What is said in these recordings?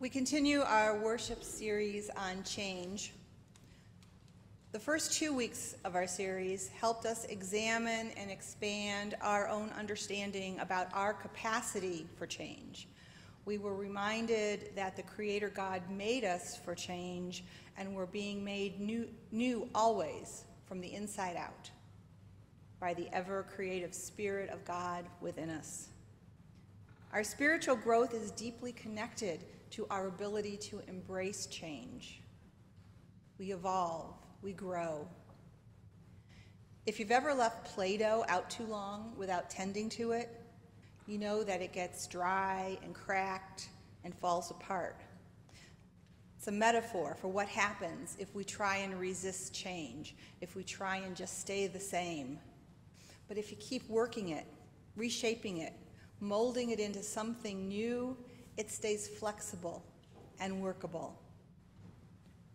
We continue our worship series on change. The first two weeks of our series helped us examine and expand our own understanding about our capacity for change. We were reminded that the Creator God made us for change and we're being made new, new always from the inside out by the ever creative Spirit of God within us. Our spiritual growth is deeply connected to our ability to embrace change. We evolve, we grow. If you've ever left Play Doh out too long without tending to it, you know that it gets dry and cracked and falls apart. It's a metaphor for what happens if we try and resist change, if we try and just stay the same. But if you keep working it, reshaping it, molding it into something new, it stays flexible and workable.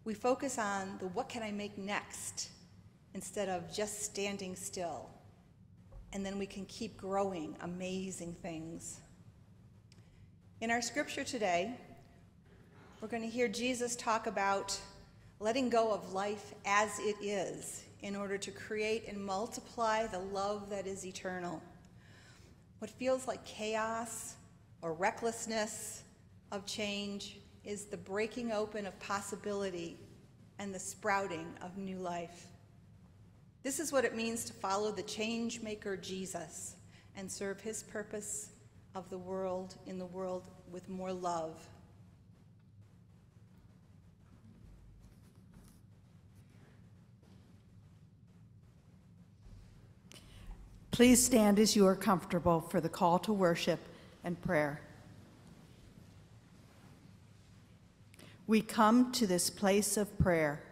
We focus on the what can I make next instead of just standing still. And then we can keep growing amazing things. In our scripture today, we're going to hear Jesus talk about letting go of life as it is in order to create and multiply the love that is eternal. What feels like chaos or recklessness of change is the breaking open of possibility and the sprouting of new life. This is what it means to follow the change maker Jesus and serve his purpose of the world in the world with more love. Please stand as you are comfortable for the call to worship and prayer. We come to this place of prayer.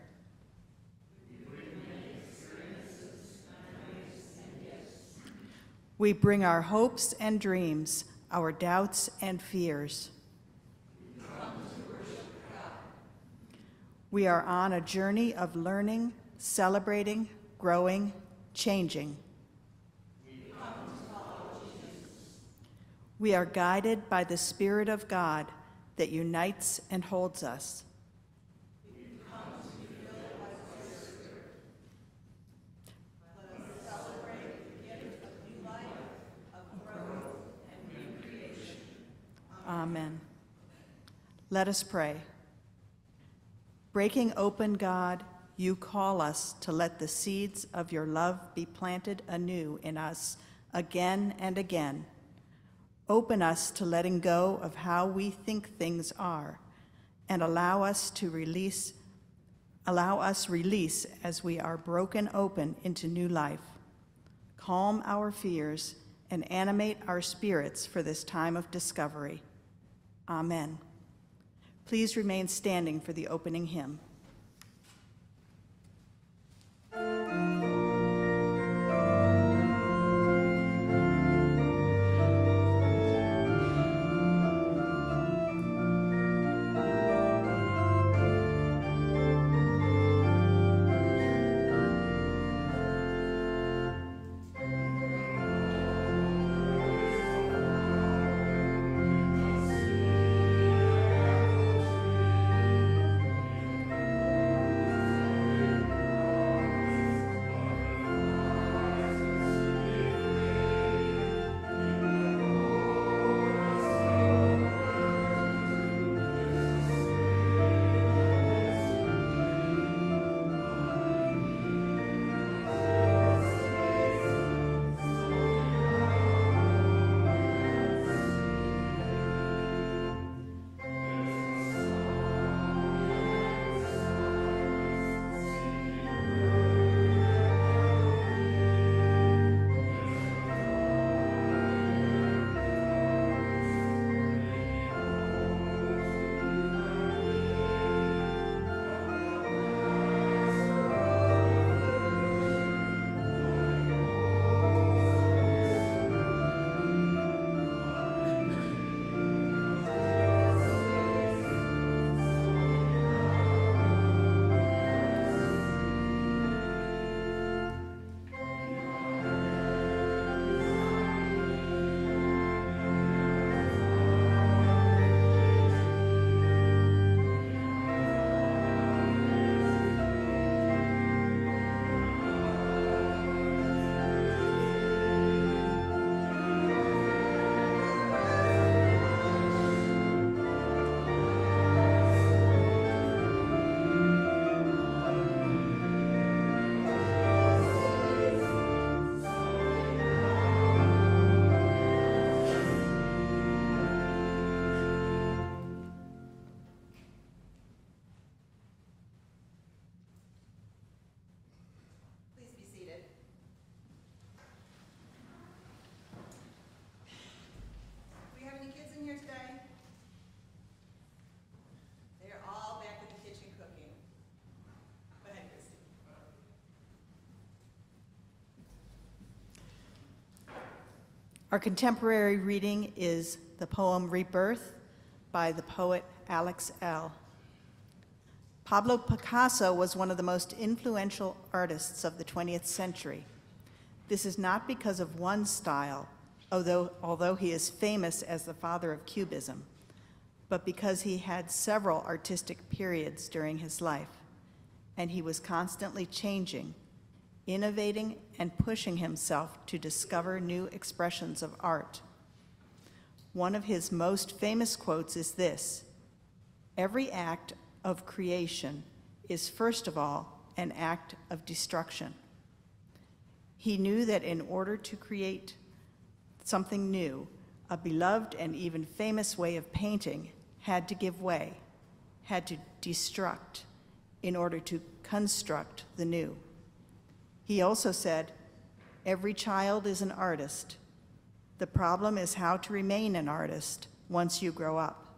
We bring our hopes and dreams, our doubts and fears. We are on a journey of learning, celebrating, growing, changing. We are guided by the Spirit of God that unites and holds us. Amen. Let us pray. Breaking open, God, you call us to let the seeds of your love be planted anew in us again and again. Open us to letting go of how we think things are and allow us to release allow us release as we are broken open into new life. Calm our fears and animate our spirits for this time of discovery. Amen. Please remain standing for the opening hymn. Our contemporary reading is the poem Rebirth by the poet Alex Elle Pablo Picasso was one of the most influential artists of the 20th century. This is not because of one style, although, although he is famous as the father of Cubism, but because he had several artistic periods during his life, and he was constantly changing, innovating, and pushing himself to discover new expressions of art. One of his most famous quotes is this Every act of creation is, first of all, an act of destruction. He knew that in order to create something new, a beloved and even famous way of painting had to give way, had to destruct in order to construct the new. He also said, Every child is an artist. The problem is how to remain an artist once you grow up.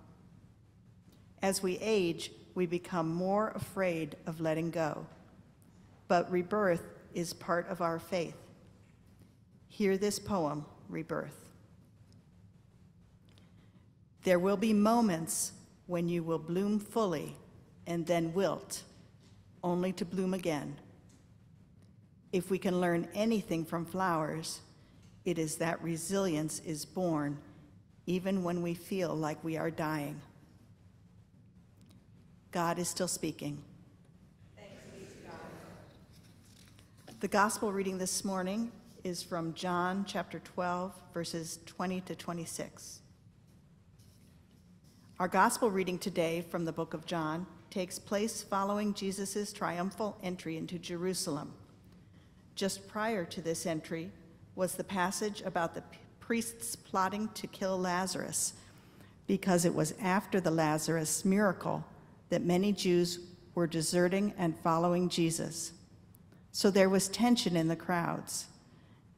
As we age, we become more afraid of letting go. But rebirth is part of our faith. Hear this poem, Rebirth. There will be moments when you will bloom fully and then wilt, only to bloom again. If we can learn anything from flowers, it is that resilience is born even when we feel like we are dying. God is still speaking. The gospel reading this morning is from John chapter 12, verses 20 to 26. Our gospel reading today from the book of John takes place following Jesus' triumphal entry into Jerusalem. Just prior to this entry was the passage about the priests plotting to kill Lazarus because it was after the Lazarus miracle that many Jews were deserting and following Jesus. So there was tension in the crowds.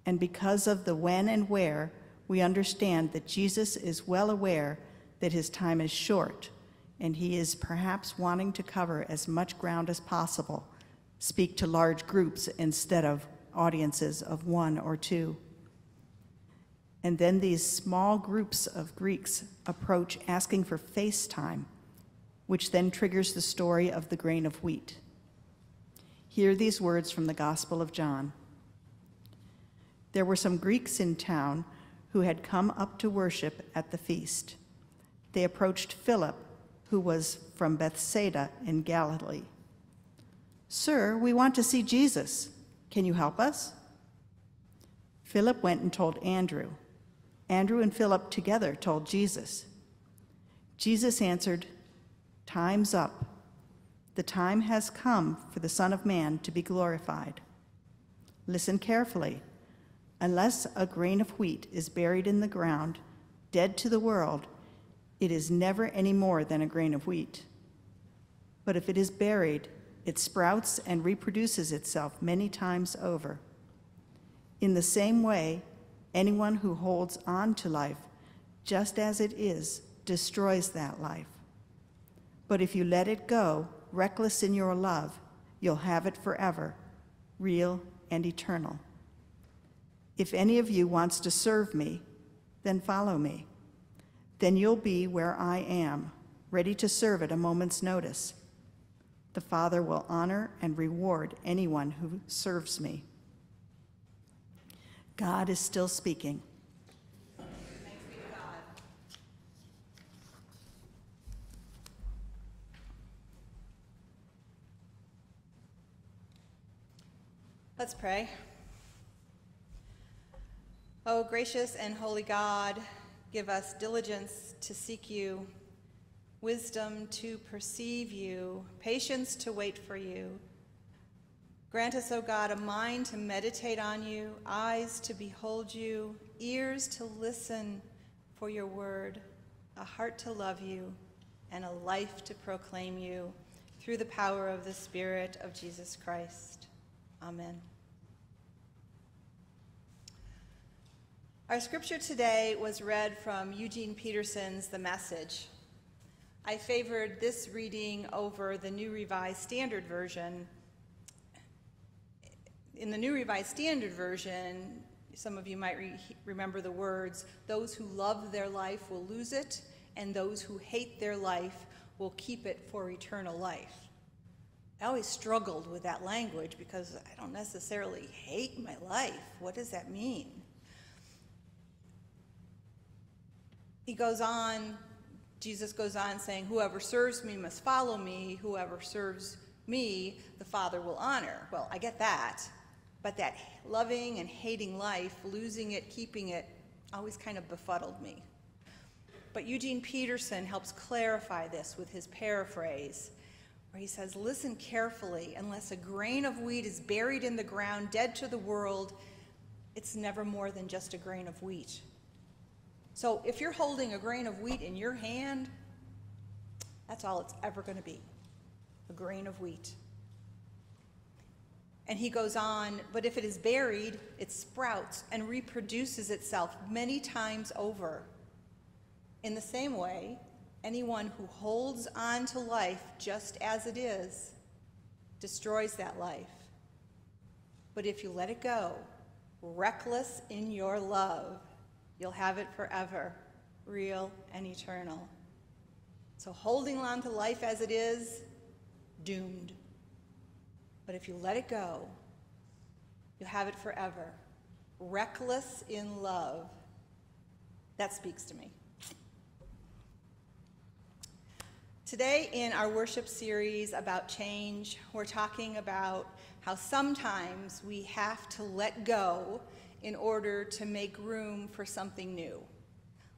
And because of the when and where, we understand that Jesus is well aware that his time is short, and he is perhaps wanting to cover as much ground as possible, speak to large groups instead of audiences of one or two. And then these small groups of Greeks approach asking for FaceTime, which then triggers the story of the grain of wheat. Hear these words from the Gospel of John. There were some Greeks in town who had come up to worship at the feast. They approached Philip, who was from Bethsaida in Galilee. Sir, we want to see Jesus. Can you help us? Philip went and told Andrew. Andrew and Philip together told Jesus. Jesus answered, Time's up. The time has come for the Son of Man to be glorified. Listen carefully. Unless a grain of wheat is buried in the ground, dead to the world, it is never any more than a grain of wheat. But if it is buried, it sprouts and reproduces itself many times over. In the same way, anyone who holds on to life, just as it is, destroys that life. But if you let it go, reckless in your love, you'll have it forever, real and eternal. If any of you wants to serve me, then follow me. Then you'll be where I am, ready to serve at a moment's notice. The Father will honor and reward anyone who serves me. God is still speaking. Let's pray. Oh, gracious and holy God, give us diligence to seek you, wisdom to perceive you, patience to wait for you. Grant us, O God, a mind to meditate on you, eyes to behold you, ears to listen for your word, a heart to love you, and a life to proclaim you through the power of the Spirit of Jesus Christ. Amen. Our scripture today was read from Eugene Peterson's The Message. I favored this reading over the New Revised Standard Version. In the New Revised Standard Version, Some of you might re- remember the words, those who love their life will lose it, and those who hate their life will keep it for eternal life. I always struggled with that language because I don't necessarily hate my life. What does that mean? He goes on, Jesus goes on saying, Whoever serves me must follow me. Whoever serves me, the Father will honor. Well, I get that. But that loving and hating life, losing it, keeping it, always kind of befuddled me. But Eugene Peterson helps clarify this with his paraphrase, where he says, Listen carefully. Unless a grain of wheat is buried in the ground, dead to the world, it's never more than just a grain of wheat. So if you're holding a grain of wheat in your hand, that's all it's ever going to be a grain of wheat. And he goes on, but if it is buried, it sprouts and reproduces itself many times over. In the same way, anyone who holds on to life just as it is destroys that life. But if you let it go, reckless in your love, You'll have it forever, real and eternal. So holding on to life as it is, doomed. But if you let it go, you'll have it forever, reckless in love. That speaks to me. Today, in our worship series about change, we're talking about how sometimes we have to let go in order to make room for something new.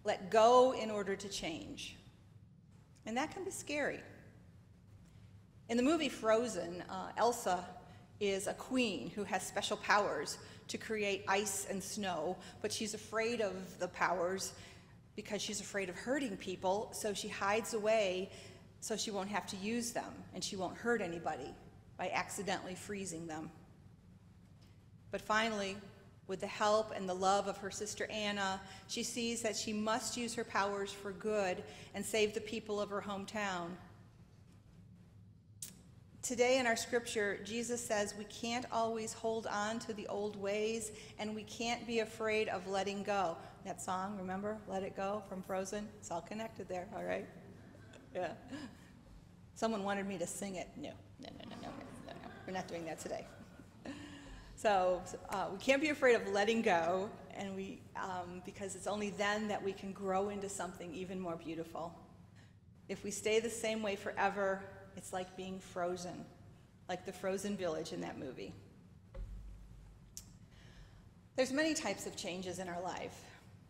Let go in order to change. And that can be scary. In the movie Frozen, uh, Elsa is a queen who has special powers to create ice and snow, but she's afraid of the powers because she's afraid of hurting people, so she hides away so she won't have to use them and she won't hurt anybody by accidentally freezing them. But finally, with the help and the love of her sister Anna, she sees that she must use her powers for good and save the people of her hometown. Today in our scripture, Jesus says we can't always hold on to the old ways and we can't be afraid of letting go. That song, remember? Let It Go from Frozen? It's all connected there, all right? Yeah. Someone wanted me to sing it. No, no, no, no, no, no, no. We're not doing that today. So uh, we can't be afraid of letting go, and we, um, because it's only then that we can grow into something even more beautiful. If we stay the same way forever, it's like being frozen, like the frozen village in that movie. There's many types of changes in our life.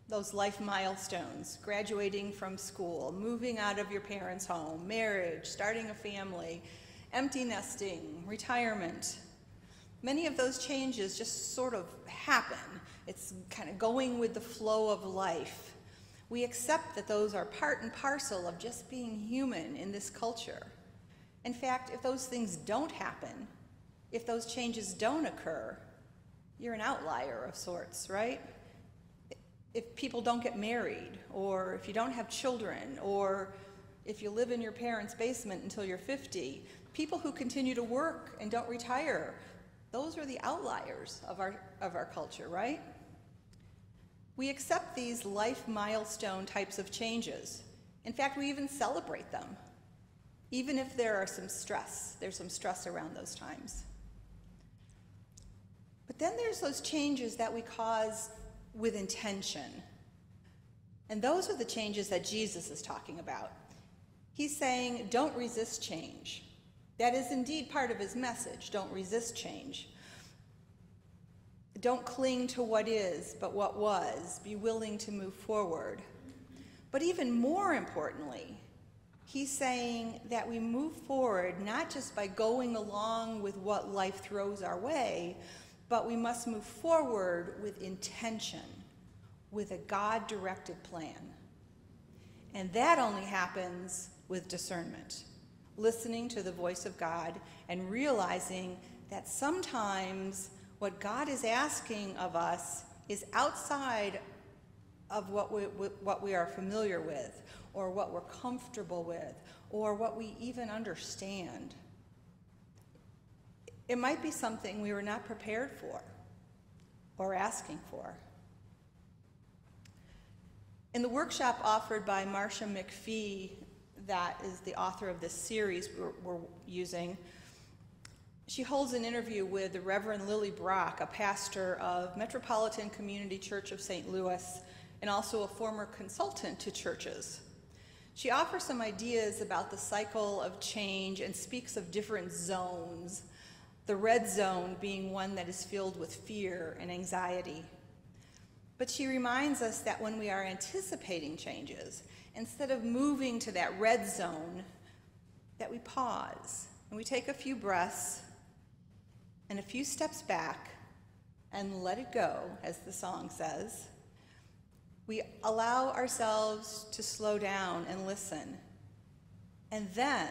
Those life milestones, graduating from school, moving out of your parents' home, marriage, starting a family, empty nesting, retirement, Many of those changes just sort of happen. It's kind of going with the flow of life. We accept that those are part and parcel of just being human in this culture. In fact, if those things don't happen, if those changes don't occur, you're an outlier of sorts, right? If people don't get married, or if you don't have children, or if you live in your parents' basement until you're 50, people who continue to work and don't retire, those are the outliers of our, of our culture, right? We accept these life milestone types of changes. In fact, we even celebrate them, even if there are some stress. There's some stress around those times. But then there's those changes that we cause with intention. And those are the changes that Jesus is talking about. He's saying, don't resist change. That is indeed part of his message. Don't resist change. Don't cling to what is, but what was. Be willing to move forward. But even more importantly, he's saying that we move forward not just by going along with what life throws our way, but we must move forward with intention, with a God directed plan. And that only happens with discernment listening to the voice of God and realizing that sometimes what God is asking of us is outside of what we, what we are familiar with or what we're comfortable with or what we even understand. It might be something we were not prepared for. or asking for. In the workshop offered by Marcia McFee, that is the author of this series we're, we're using, she holds an interview with the Reverend Lily Brock, a pastor of Metropolitan Community Church of St. Louis and also a former consultant to churches. She offers some ideas about the cycle of change and speaks of different zones, the red zone being one that is filled with fear and anxiety. But she reminds us that when we are anticipating changes, instead of moving to that red zone, that we pause and we take a few breaths and a few steps back and let it go, as the song says. We allow ourselves to slow down and listen. And then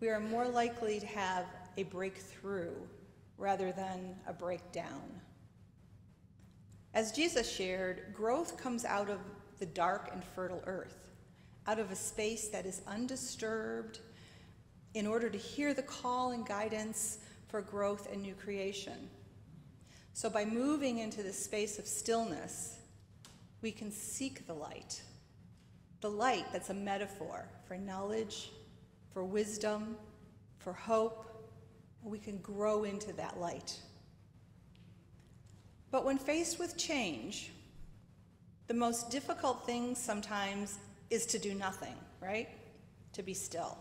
we are more likely to have a breakthrough rather than a breakdown. As Jesus shared, growth comes out of the dark and fertile earth, out of a space that is undisturbed, in order to hear the call and guidance for growth and new creation. So, by moving into this space of stillness, we can seek the light. The light that's a metaphor for knowledge, for wisdom, for hope. We can grow into that light. But when faced with change, the most difficult thing sometimes is to do nothing, right? To be still.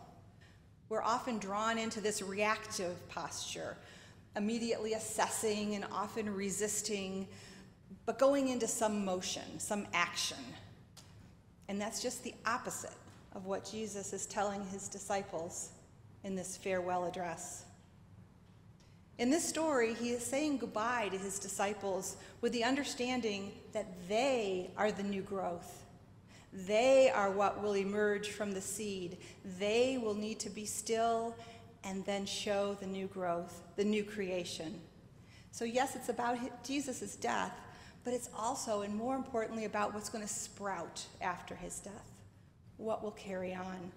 We're often drawn into this reactive posture, immediately assessing and often resisting, but going into some motion, some action. And that's just the opposite of what Jesus is telling his disciples in this farewell address. In this story, he is saying goodbye to his disciples with the understanding that they are the new growth they are what will emerge from the seed. They will need to be still and then show the new growth, the new creation. So, yes, it's about Jesus' death, but it's also, and more importantly, about what's going to sprout after his death, what will carry on.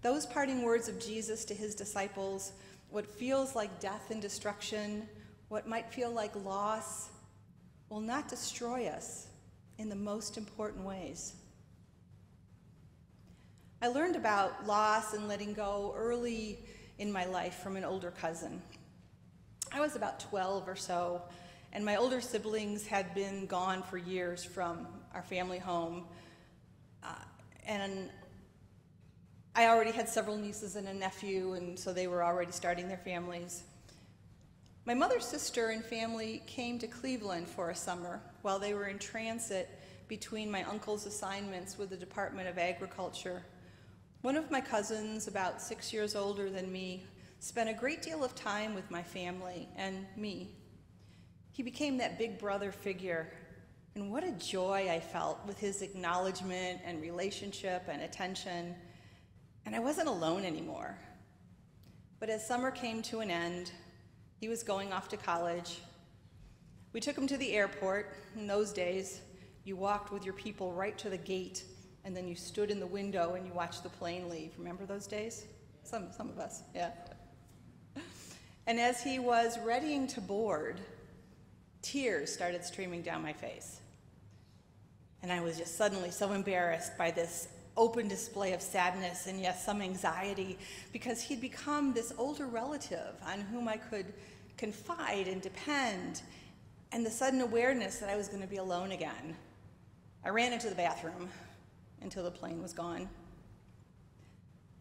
Those parting words of Jesus to his disciples, what feels like death and destruction, what might feel like loss, will not destroy us in the most important ways. I learned about loss and letting go early in my life from an older cousin. I was about 12 or so, and my older siblings had been gone for years from our family home. Uh, and I already had several nieces and a nephew, and so they were already starting their families. My mother's sister and family came to Cleveland for a summer while they were in transit between my uncle's assignments with the Department of Agriculture. One of my cousins, about six years older than me, spent a great deal of time with my family and me. He became that big brother figure, and what a joy I felt with his acknowledgement and relationship and attention. And I wasn't alone anymore. But as summer came to an end, he was going off to college. We took him to the airport. In those days, you walked with your people right to the gate, and then you stood in the window and you watched the plane leave. Remember those days? Some, some of us, yeah. And as he was readying to board, tears started streaming down my face. And I was just suddenly so embarrassed by this open display of sadness and yes, some anxiety because he'd become this older relative on whom I could confide and depend, and the sudden awareness that I was going to be alone again. I ran into the bathroom until the plane was gone.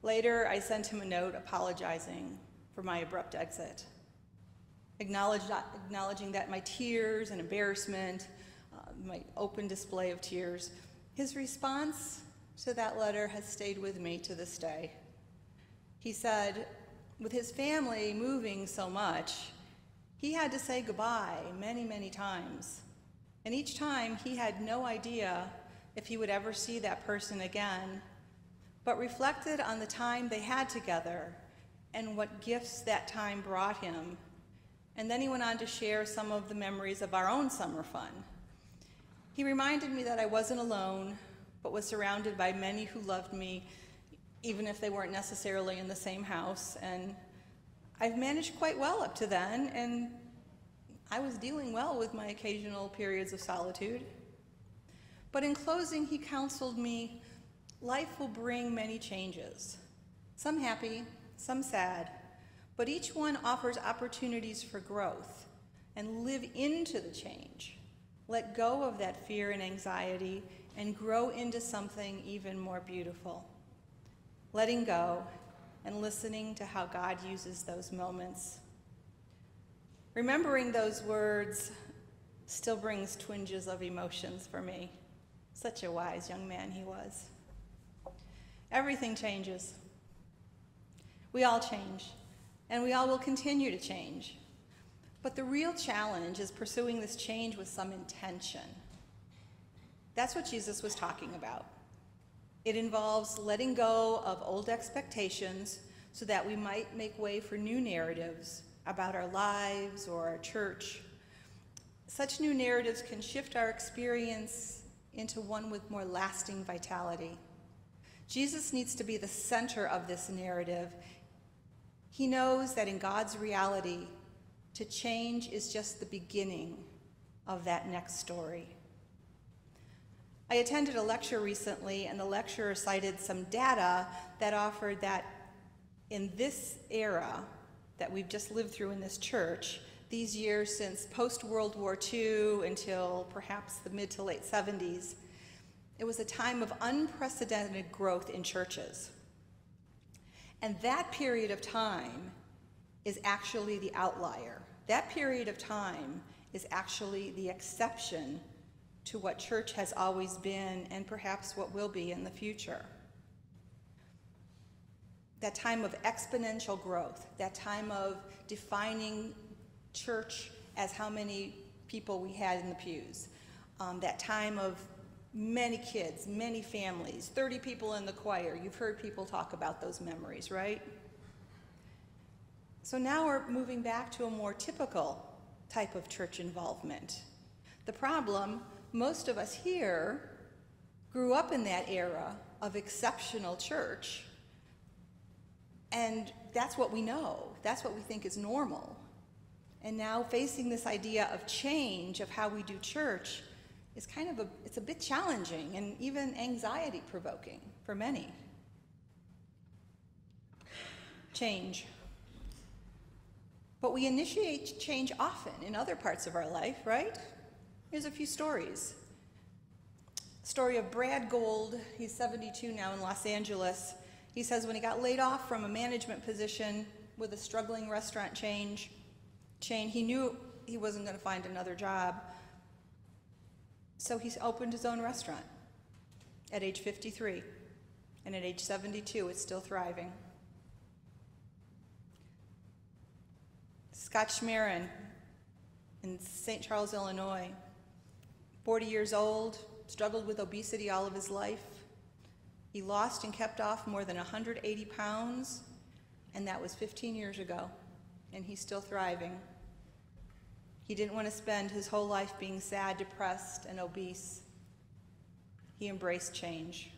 Later, I sent him a note apologizing for my abrupt exit, acknowledging that my tears and embarrassment, uh, my open display of tears, his response to that letter has stayed with me to this day. He said, with his family moving so much, he had to say goodbye many, many times. And each time he had no idea if he would ever see that person again, but reflected on the time they had together and what gifts that time brought him. And then he went on to share some of the memories of our own summer fun. He reminded me that I wasn't alone, but was surrounded by many who loved me, even if they weren't necessarily in the same house. And I've managed quite well up to then, and I was dealing well with my occasional periods of solitude. But in closing, he counseled me life will bring many changes, some happy, some sad, but each one offers opportunities for growth and live into the change. Let go of that fear and anxiety and grow into something even more beautiful. Letting go and listening to how God uses those moments. Remembering those words still brings twinges of emotions for me. Such a wise young man he was. Everything changes. We all change, and we all will continue to change. But the real challenge is pursuing this change with some intention. That's what Jesus was talking about. It involves letting go of old expectations so that we might make way for new narratives about our lives or our church. Such new narratives can shift our experience into one with more lasting vitality. Jesus needs to be the center of this narrative. He knows that in God's reality, to change is just the beginning of that next story. I attended a lecture recently, and the lecturer cited some data that offered that in this era that we've just lived through in this church, these years since post World War II until perhaps the mid to late 70s, it was a time of unprecedented growth in churches. And that period of time is actually the outlier. That period of time is actually the exception to what church has always been and perhaps what will be in the future. That time of exponential growth, that time of defining church as how many people we had in the pews, um, that time of many kids, many families, 30 people in the choir. You've heard people talk about those memories, right? So now we're moving back to a more typical type of church involvement. The problem, most of us here grew up in that era of exceptional church, and that's what we know. That's what we think is normal. And now facing this idea of change of how we do church is kind of a, it's a bit challenging and even anxiety provoking for many. Change. But we initiate change often in other parts of our life, right? Here's a few stories. Story of Brad Gold. He's 72 now in Los Angeles. He says when he got laid off from a management position with a struggling restaurant chain, chain he knew he wasn't going to find another job. So he opened his own restaurant at age 53. And at age 72, it's still thriving. Scott Schmerin in St. Charles, Illinois, 40 years old, struggled with obesity all of his life. He lost and kept off more than 180 pounds, and that was 15 years ago, and he's still thriving. He didn't want to spend his whole life being sad, depressed, and obese. He embraced change.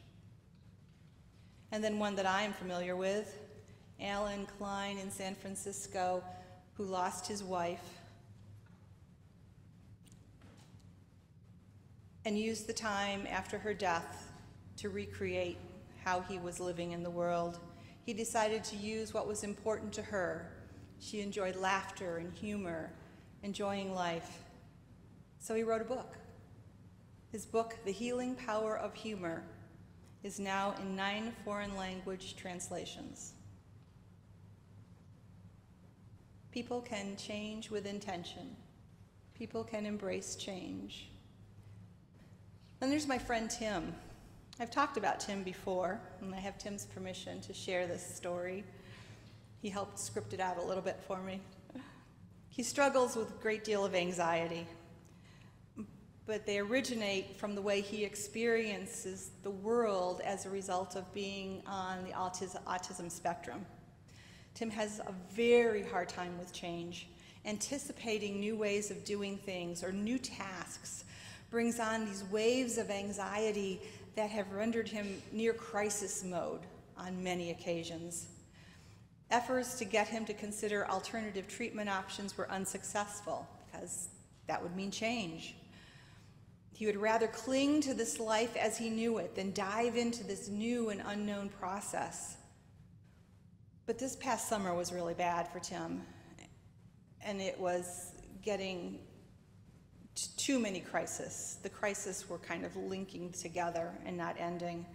And then one that I am familiar with, Allen Klein in San Francisco, who lost his wife and used the time after her death to recreate how he was living in the world. He decided to use what was important to her. She enjoyed laughter and humor enjoying life. So he wrote a book. His book, The Healing Power of Humor, is now in nine foreign language translations. People can change with intention. People can embrace change. And there's my friend Tim. I've talked about Tim before, and I have Tim's permission to share this story. He helped script it out a little bit for me. He struggles with a great deal of anxiety, but they originate from the way he experiences the world as a result of being on the autism spectrum. Tim has a very hard time with change. Anticipating new ways of doing things or new tasks brings on these waves of anxiety that have rendered him near crisis mode on many occasions. Efforts to get him to consider alternative treatment options were unsuccessful. because that would mean change. He would rather cling to this life as he knew it than dive into this new and unknown process. But this past summer was really bad for Tim, and it was getting too many crises. The crises were kind of linking together and not ending.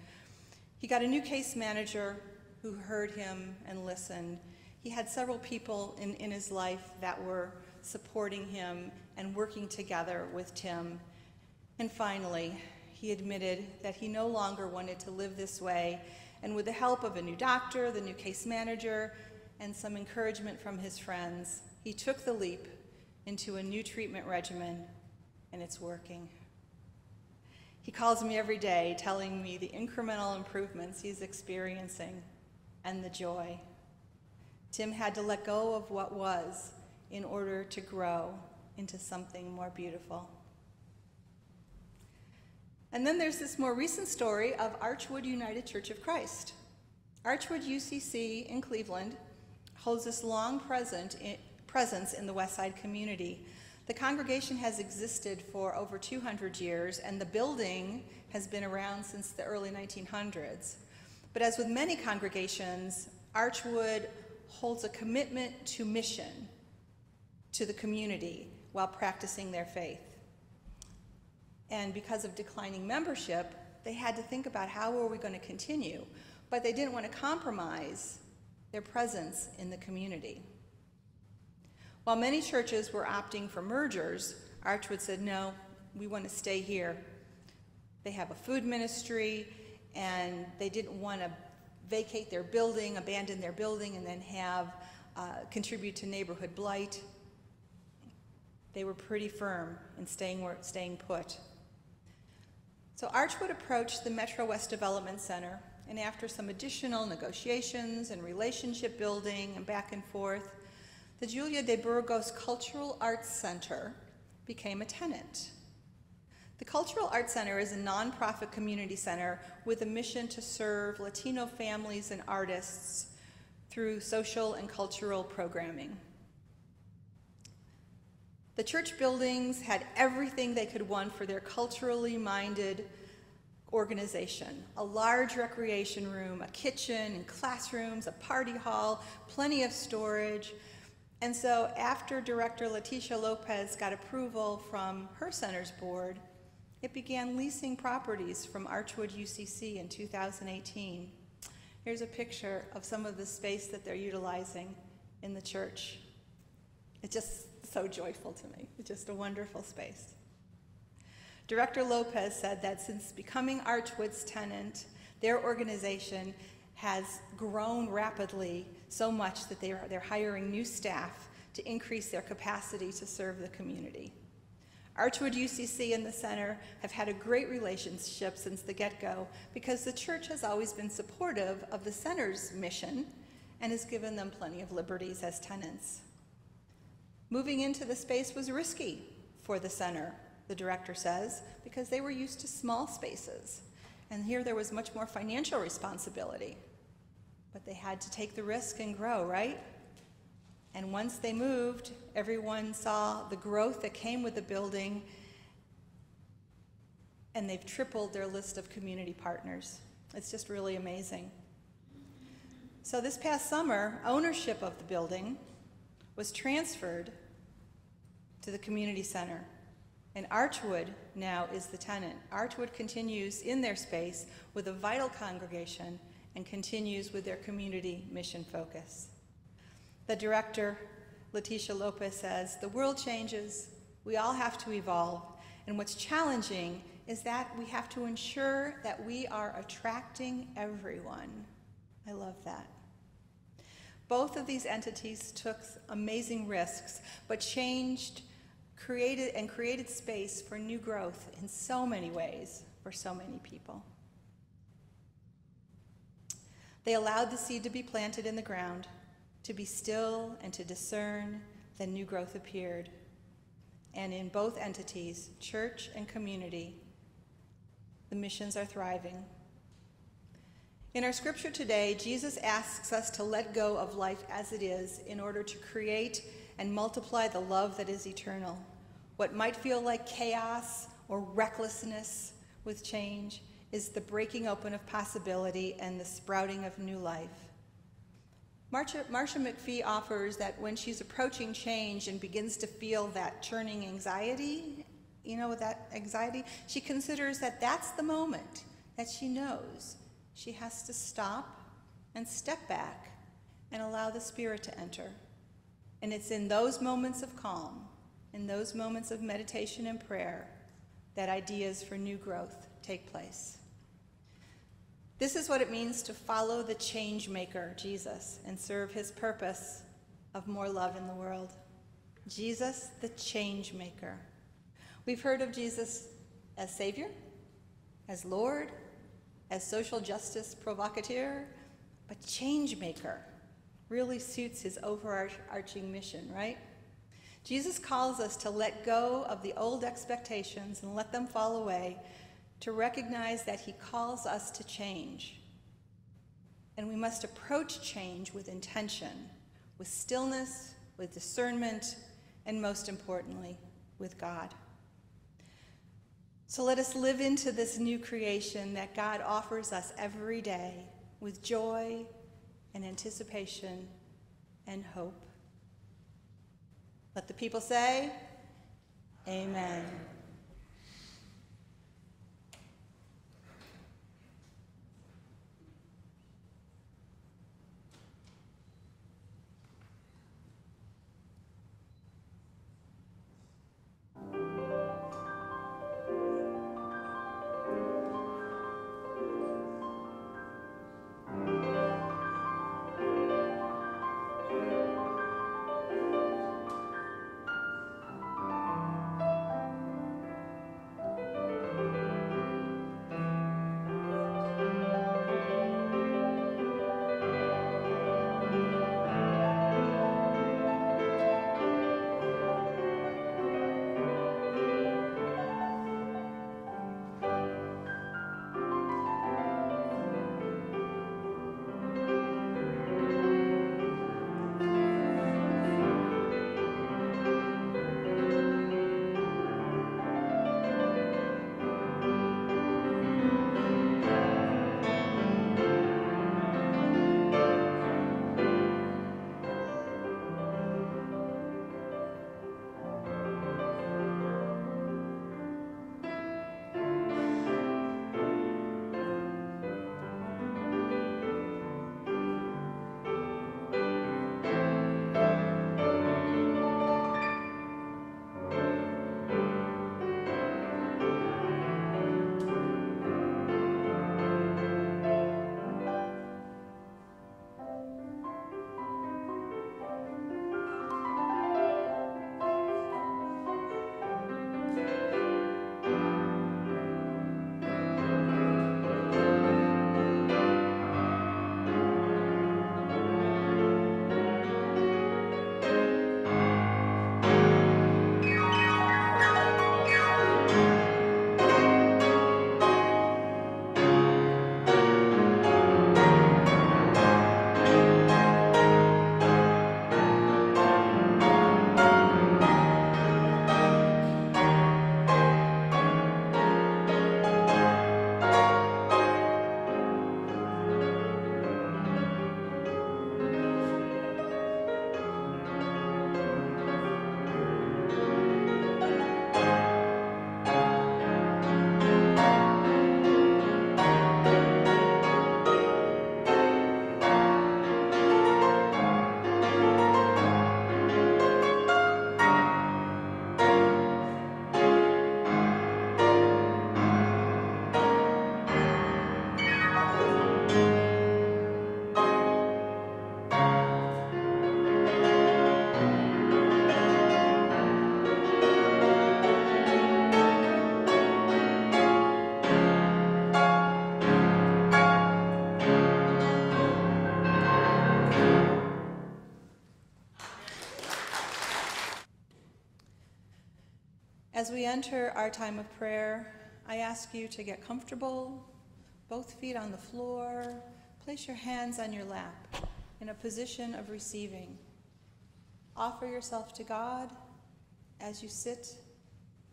He got a new case manager who heard him and listened. He had several people in, in his life that were supporting him and working together with Tim. And finally, he admitted that he no longer wanted to live this way. And with the help of a new doctor, the new case manager, and some encouragement from his friends, he took the leap into a new treatment regimen, and it's working. He calls me every day telling me the incremental improvements he's experiencing and the joy. Tim had to let go of what was in order to grow into something more beautiful. And then there's this more recent story of Archwood United Church of Christ. Archwood UCC in Cleveland holds this long present in, presence in the Westside community. The congregation has existed for over 200 years, and the building has been around since the early 1900s. But as with many congregations, Archwood holds a commitment to mission to the community while practicing their faith. And because of declining membership, they had to think about how were we going to continue, but they didn't want to compromise their presence in the community. While many churches were opting for mergers, Archwood said, no, we want to stay here. They have a food ministry, and they didn't want to vacate their building, abandon their building, and then have uh, contribute to neighborhood blight. They were pretty firm in staying, staying put. So Archwood approached the Metro West Development Center, and after some additional negotiations and relationship building and back and forth, the Julia de Burgos Cultural Arts Center became a tenant. The Cultural Arts Center is a nonprofit community center with a mission to serve Latino families and artists through social and cultural programming. The church buildings had everything they could want for their culturally minded organization a large recreation room, a kitchen and classrooms, a party hall, plenty of storage. And so, after Director Leticia Lopez got approval from her center's board, it began leasing properties from Archwood UCC in 2018. Here's a picture of some of the space that they're utilizing in the church. It's just so joyful to me. It's just a wonderful space. Director Lopez said that since becoming Archwood's tenant, their organization has grown rapidly so much that they are, they're hiring new staff to increase their capacity to serve the community. Archwood UCC and the center have had a great relationship since the get-go because the church has always been supportive of the center's mission and has given them plenty of liberties as tenants. Moving into the space was risky for the center, the director says, because they were used to small spaces. And here there was much more financial responsibility. But they had to take the risk and grow, right? And once they moved, everyone saw the growth that came with the building, and they've tripled their list of community partners. It's just really amazing. So, this past summer, ownership of the building was transferred to the community center. And Archwood now is the tenant. Archwood continues in their space with a vital congregation and continues with their community mission focus. The director, Leticia Lopez, says The world changes, we all have to evolve, and what's challenging is that we have to ensure that we are attracting everyone. I love that. Both of these entities took amazing risks, but changed, created, and created space for new growth in so many ways for so many people. They allowed the seed to be planted in the ground, to be still and to discern, then new growth appeared. And in both entities, church and community, the missions are thriving. In our scripture today, Jesus asks us to let go of life as it is in order to create and multiply the love that is eternal. What might feel like chaos or recklessness with change is the breaking open of possibility and the sprouting of new life. Marcia, Marcia McFee offers that when she's approaching change and begins to feel that churning anxiety, you know, that anxiety, she considers that that's the moment that she knows she has to stop and step back and allow the Spirit to enter. And it's in those moments of calm, in those moments of meditation and prayer, that ideas for new growth take place. This is what it means to follow the change maker, Jesus, and serve his purpose of more love in the world. Jesus, the change maker. We've heard of Jesus as Savior, as Lord, as social justice provocateur, but change maker really suits his overarching mission, right? Jesus calls us to let go of the old expectations and let them fall away, to recognize that he calls us to change. And we must approach change with intention, with stillness, with discernment, and most importantly, with God. So let us live into this new creation that God offers us every day with joy and anticipation and hope. Let the people say, Amen. As we enter our time of prayer, I ask you to get comfortable, both feet on the floor. Place your hands on your lap in a position of receiving. Offer yourself to God as you sit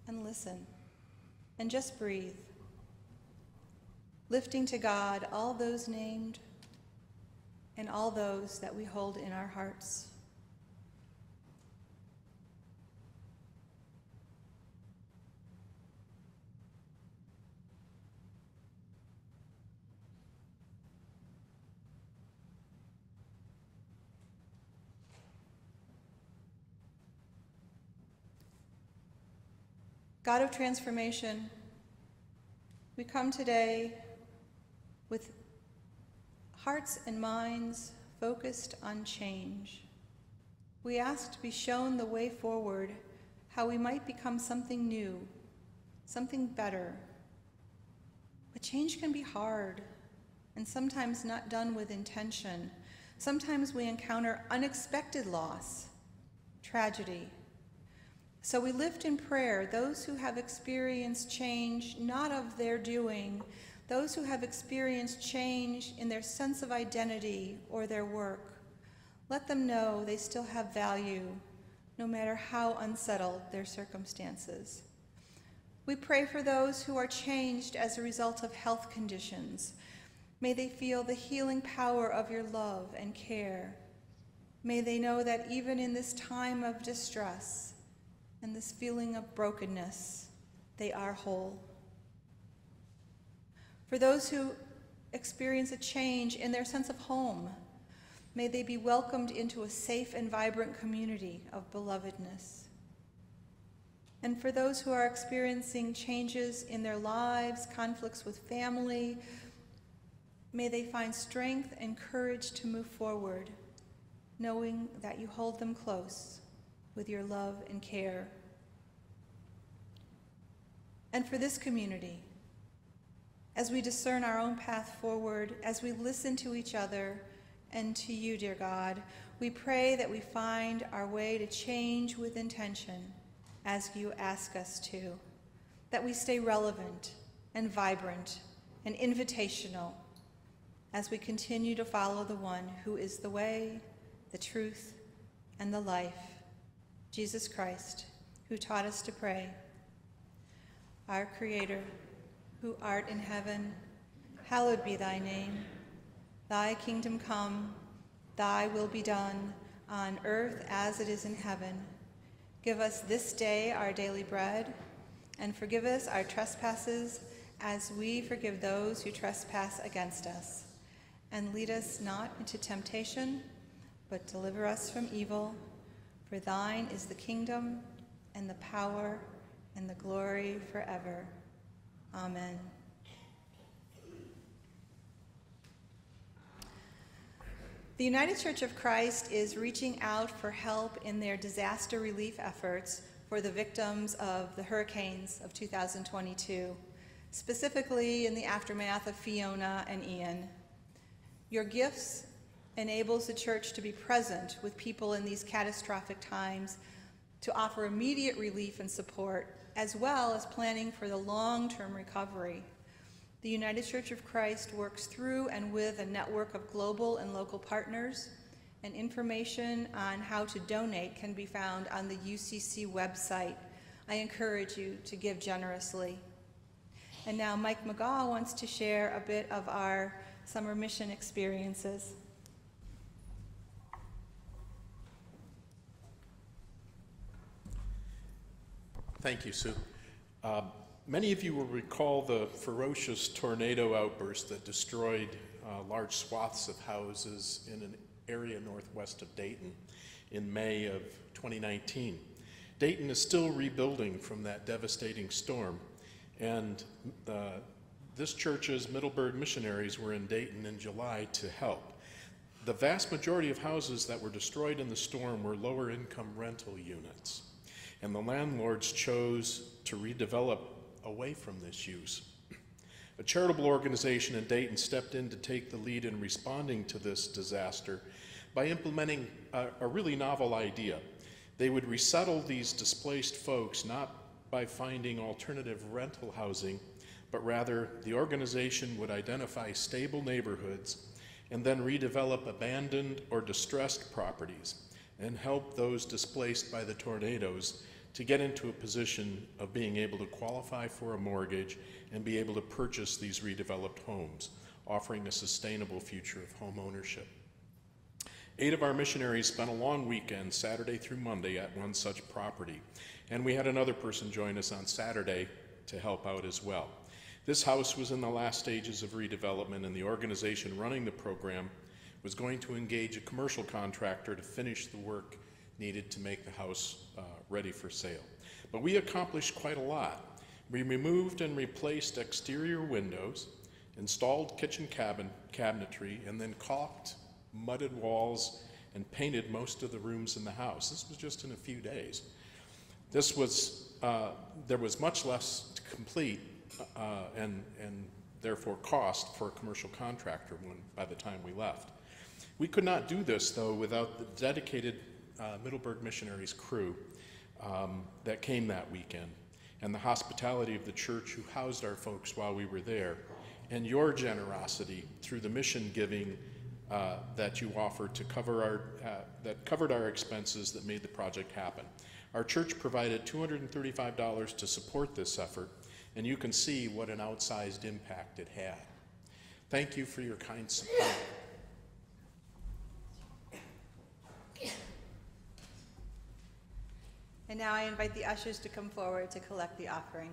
and listen, and just breathe, lifting to God all those named and all those that we hold in our hearts. God of transformation, we come today with hearts and minds focused on change. We ask to be shown the way forward, how we might become something new, something better. But change can be hard and sometimes not done with intention. Sometimes we encounter unexpected loss, tragedy, so we lift in prayer those who have experienced change not of their doing, those who have experienced change in their sense of identity or their work. Let them know they still have value, no matter how unsettled their circumstances. We pray for those who are changed as a result of health conditions. May they feel the healing power of your love and care. May they know that even in this time of distress, and this feeling of brokenness, they are whole. For those who experience a change in their sense of home, may they be welcomed into a safe and vibrant community of belovedness. And for those who are experiencing changes in their lives, conflicts with family, may they find strength and courage to move forward, knowing that you hold them close with your love and care. And for this community, as we discern our own path forward, as we listen to each other and to you, dear God, we pray that we find our way to change with intention as you ask us to, that we stay relevant and vibrant and invitational as we continue to follow the one who is the way, the truth, and the life Jesus Christ, who taught us to pray. Our Creator, who art in heaven, hallowed be thy name. Thy kingdom come, thy will be done, on earth as it is in heaven. Give us this day our daily bread, and forgive us our trespasses as we forgive those who trespass against us. And lead us not into temptation, but deliver us from evil. For thine is the kingdom and the power and the glory forever. Amen. The United Church of Christ is reaching out for help in their disaster relief efforts for the victims of the hurricanes of 2022, specifically in the aftermath of Fiona and Ian. Your gifts enables the church to be present with people in these catastrophic times to offer immediate relief and support, as well as planning for the long-term recovery. The United Church of Christ works through and with a network of global and local partners, and information on how to donate can be found on the UCC website. I encourage you to give generously. And now Mike McGaw wants to share a bit of our summer mission experiences. Thank you, Sue. Uh, many of you will recall the ferocious tornado outburst that destroyed uh, large swaths of houses in an area northwest of Dayton in May of 2019. Dayton is still rebuilding from that devastating storm, and uh, this church's Middleburg missionaries were in Dayton in July to help. The vast majority of houses that were destroyed in the storm were lower income rental units and the landlords chose to redevelop away from this use. A charitable organization in Dayton stepped in to take the lead in responding to this disaster by implementing a, a really novel idea. They would resettle these displaced folks not by finding alternative rental housing, but rather the organization would identify stable neighborhoods and then redevelop abandoned or distressed properties and help those displaced by the tornadoes to get into a position of being able to qualify for a mortgage and be able to purchase these redeveloped homes, offering a sustainable future of home ownership. Eight of our missionaries spent a long weekend, Saturday through Monday, at one such property, and we had another person join us on Saturday to help out as well. This house was in the last stages of redevelopment, and the organization running the program was going to engage a commercial contractor to finish the work needed to make the house uh, ready for sale. But we accomplished quite a lot. We removed and replaced exterior windows, installed kitchen cabin, cabinetry, and then caulked, mudded walls, and painted most of the rooms in the house. This was just in a few days. This was, uh, there was much less to complete uh, and, and therefore cost for a commercial contractor when, by the time we left. We could not do this, though, without the dedicated uh, Middleburg Missionaries crew um, that came that weekend, and the hospitality of the church who housed our folks while we were there, and your generosity through the mission giving uh, that you offered to cover our, uh, that covered our expenses that made the project happen. Our church provided $235 to support this effort, and you can see what an outsized impact it had. Thank you for your kind support. And now I invite the ushers to come forward to collect the offering.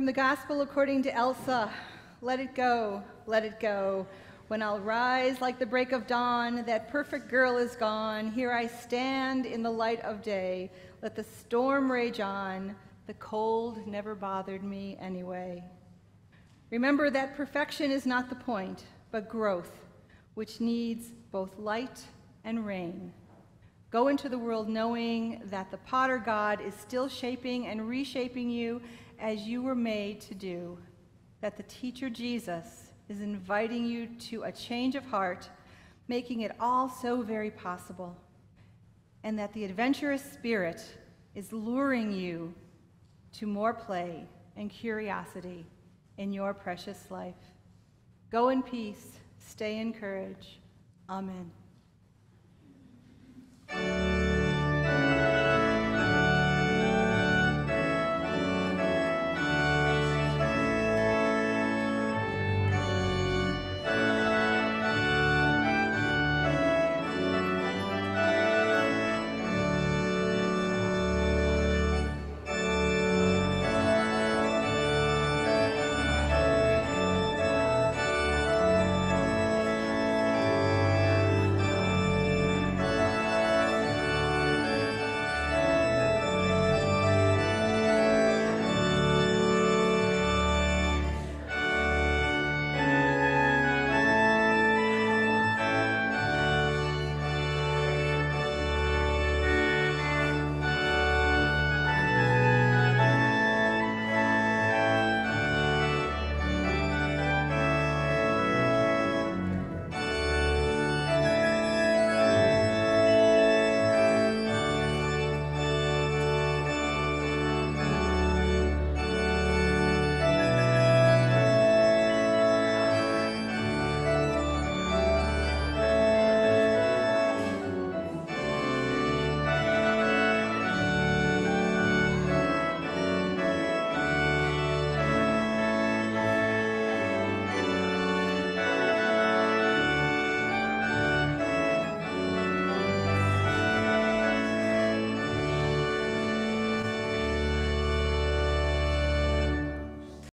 From the Gospel according to Elsa, let it go, let it go. When I'll rise like the break of dawn, that perfect girl is gone. Here I stand in the light of day. Let the storm rage on. The cold never bothered me anyway. Remember that perfection is not the point, but growth, which needs both light and rain. Go into the world knowing that the potter God is still shaping and reshaping you as you were made to do, that the teacher Jesus is inviting you to a change of heart, making it all so very possible, and that the adventurous spirit is luring you to more play and curiosity in your precious life. Go in peace, stay in courage. Amen.